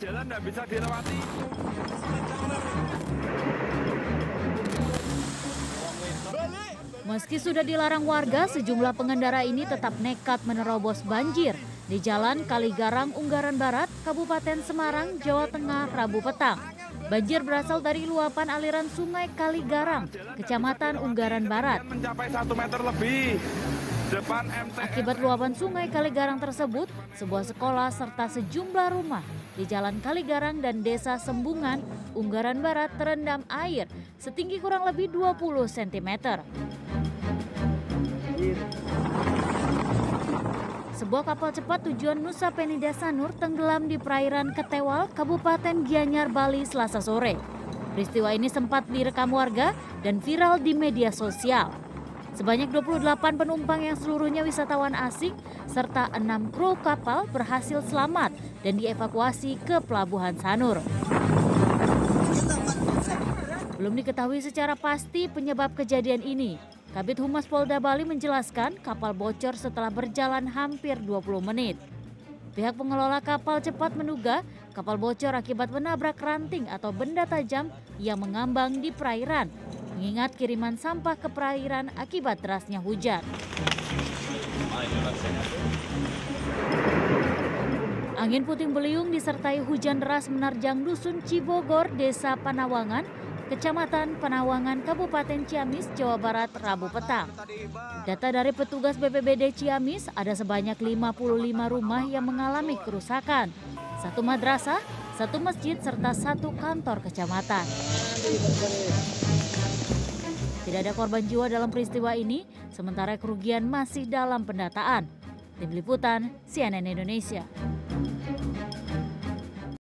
jalan nggak bisa dilewati. Meski sudah dilarang warga, sejumlah pengendara ini tetap nekat menerobos banjir di Jalan Kaligarang, Unggaran Barat, Kabupaten Semarang, Jawa Tengah, Rabu petang. Banjir berasal dari luapan aliran Sungai Kaligarang, Kecamatan Unggaran Barat. Mencapai satu meter lebih. Akibat luapan Sungai Kaligarang tersebut, sebuah sekolah serta sejumlah rumah di Jalan Kaligarang dan Desa Sembungan, Unggaran Barat terendam air setinggi kurang lebih 20 cm. Sebuah kapal cepat tujuan Nusa Penida Sanur tenggelam di perairan Ketewal, Kabupaten Gianyar, Bali, Selasa sore. Peristiwa ini sempat direkam warga dan viral di media sosial. Sebanyak 28 penumpang yang seluruhnya wisatawan asing serta enam kru kapal berhasil selamat dan dievakuasi ke Pelabuhan Sanur. Belum diketahui secara pasti penyebab kejadian ini. Kabit Humas Polda Bali menjelaskan kapal bocor setelah berjalan hampir 20 menit. Pihak pengelola kapal cepat menduga kapal bocor akibat menabrak ranting atau benda tajam yang mengambang di perairan, mengingat kiriman sampah ke perairan akibat derasnya hujan. Angin puting beliung disertai hujan deras menerjang dusun Cibogor, Desa Panawangan, Kecamatan Panawangan, Kabupaten Ciamis, Jawa Barat, Rabu petang. Data dari petugas BPBD Ciamis, ada sebanyak 55 rumah yang mengalami kerusakan. Satu madrasah, satu masjid, serta satu kantor kecamatan. Tidak ada korban jiwa dalam peristiwa ini, sementara kerugian masih dalam pendataan. Tim Liputan, CNN Indonesia.